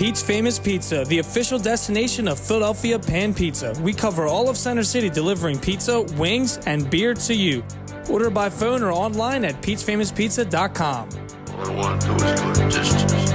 Pete's Famous Pizza, the official destination of Philadelphia Pan Pizza. We cover all of Center City delivering pizza, wings, and beer to you. Order by phone or online at Pete'sFamousPizza.com. All I want to do is go to distance.